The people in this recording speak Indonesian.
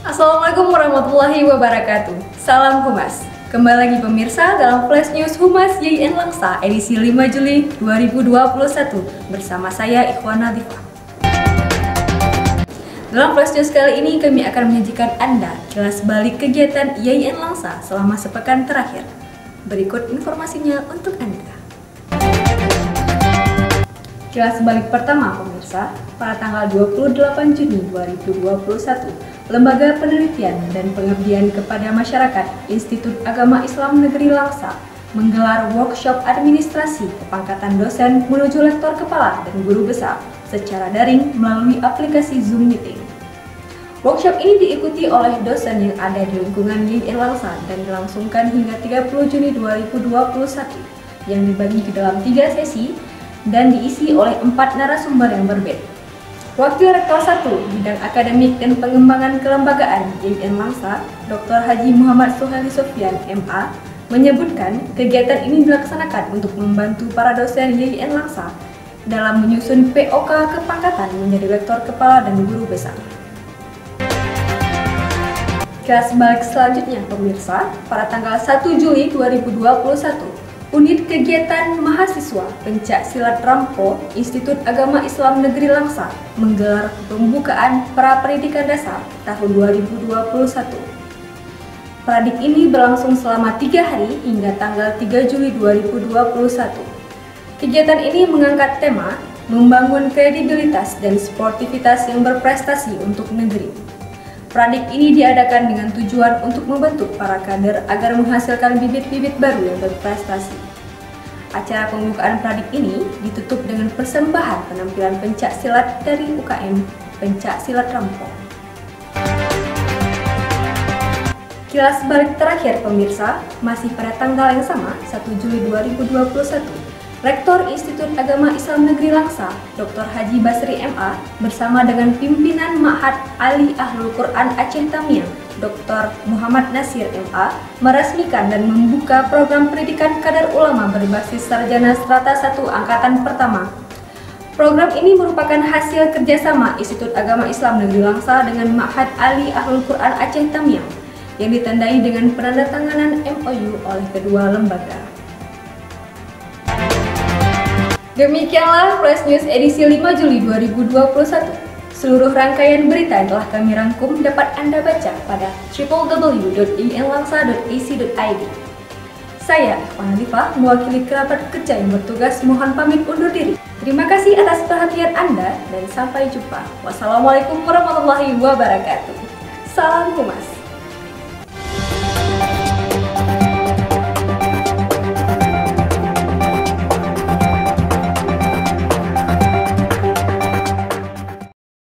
Assalamualaikum warahmatullahi wabarakatuh. Salam Humas. Kembali lagi pemirsa dalam Flash News Humas YIN Langsa edisi 5 Juli 2021 bersama saya Ikhwan Nadifah. Dalam Flash News kali ini kami akan menyajikan Anda kilas balik kegiatan YIN Langsa selama sepekan terakhir. Berikut informasinya untuk Anda. Kilas balik pertama pemirsa, pada tanggal 28 Juni 2021, Lembaga Penelitian dan Pengabdian kepada Masyarakat Institut Agama Islam Negeri Langsa menggelar workshop administrasi kepangkatan dosen menuju lektor kepala dan guru besar secara daring melalui aplikasi Zoom Meeting. Workshop ini diikuti oleh dosen yang ada di lingkungan YIN Langsa dan dilangsungkan hingga 30 Juni 2021 yang dibagi ke dalam tiga sesi dan diisi oleh empat narasumber yang berbeda. Wakil Rektor 1 Bidang Akademik dan Pengembangan Kelembagaan YIN Langsa, Dr. Haji Muhammad Suhaili Sofian, MA, menyebutkan kegiatan ini dilaksanakan untuk membantu para dosen YIN Langsa dalam menyusun POK kepangkatan menjadi rektor kepala dan guru besar. Kelas balik selanjutnya, pemirsa, pada tanggal 1 Juli 2021, Unit Kegiatan Mahasiswa Pencak Silat Rampo Institut Agama Islam Negeri Langsa menggelar pembukaan pra pendidikan dasar tahun 2021. Pradik ini berlangsung selama tiga hari hingga tanggal 3 Juli 2021. Kegiatan ini mengangkat tema membangun kredibilitas dan sportivitas yang berprestasi untuk negeri. Pradik ini diadakan dengan tujuan untuk membentuk para kader agar menghasilkan bibit-bibit baru yang berprestasi. Acara pembukaan Pradik ini ditutup dengan persembahan penampilan pencak silat dari UKM Pencak Silat Rampong. Kilas balik terakhir pemirsa, masih pada tanggal yang sama, 1 Juli 2021, Rektor Institut Agama Islam Negeri Langsa, Dr. Haji Basri MA, bersama dengan pimpinan Ma'had Ali Ahlul Quran Aceh Tamiang, Dr. Muhammad Nasir MA, meresmikan dan membuka program pendidikan kadar ulama berbasis sarjana strata 1 angkatan pertama. Program ini merupakan hasil kerjasama Institut Agama Islam Negeri Langsa dengan Ma'had Ali Ahlul Quran Aceh Tamiang, yang ditandai dengan penandatanganan MOU oleh kedua lembaga. Demikianlah Flash News edisi 5 Juli 2021. Seluruh rangkaian berita yang telah kami rangkum dapat Anda baca pada www.inlangsa.ac.id. Saya, Ikhwan Hanifah, mewakili kerabat kerja yang bertugas mohon pamit undur diri. Terima kasih atas perhatian Anda dan sampai jumpa. Wassalamualaikum warahmatullahi wabarakatuh. Salam Humas.